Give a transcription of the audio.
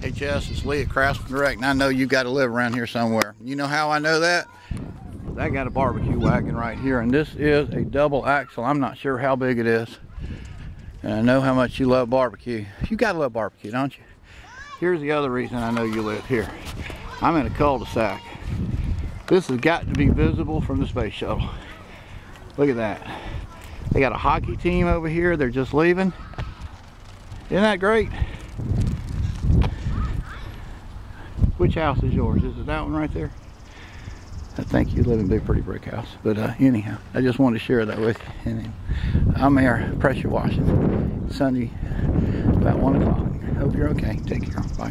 Hey Jess, it's Lee at Craftsman Direct, and I know you got to live around here somewhere. You know how I know that? I got a barbecue wagon right here, and this is a double axle. I'm not sure how big it is. And I know how much you love barbecue. You got to love barbecue, don't you? Here's the other reason I know you live here. I'm in a cul-de-sac. This has got to be visible from the space shuttle. Look at that. They got a hockey team over here. They're just leaving. Isn't that great? Which house is yours? Is it that one right there? I think you live in Big Pretty Brick House. But uh, anyhow, I just wanted to share that with you. I'm here pressure washing Sunday about 1 o'clock. Hope you're okay. Take care. Bye.